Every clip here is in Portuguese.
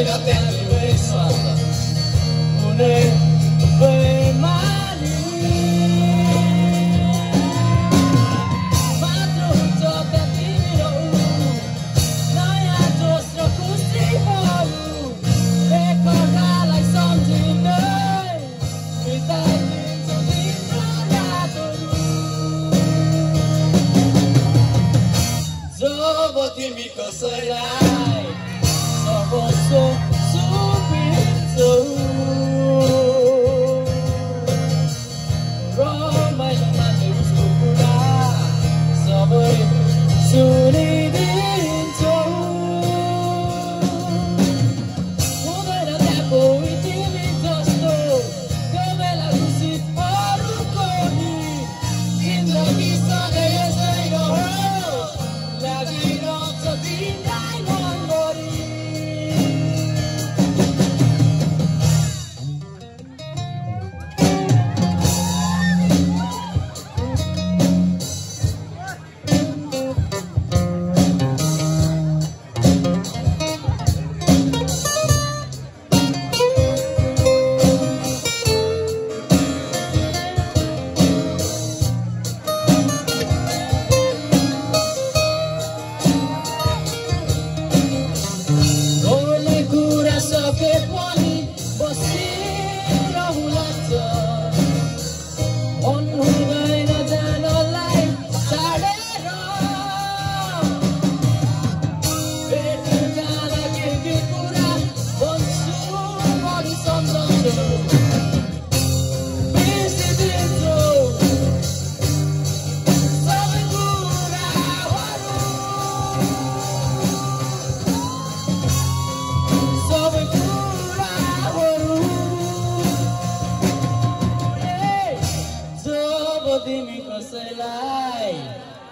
Inglaterra e Venezuela. my. vida.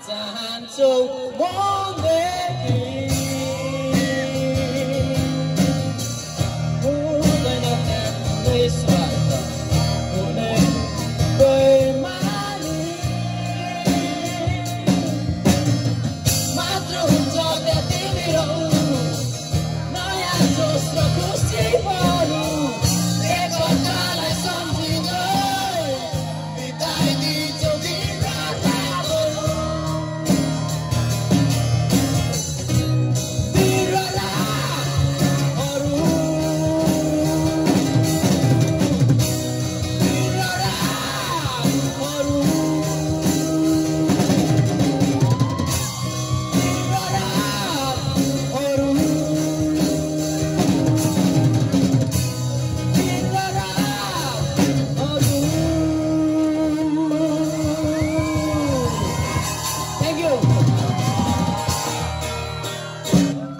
Time to warn them.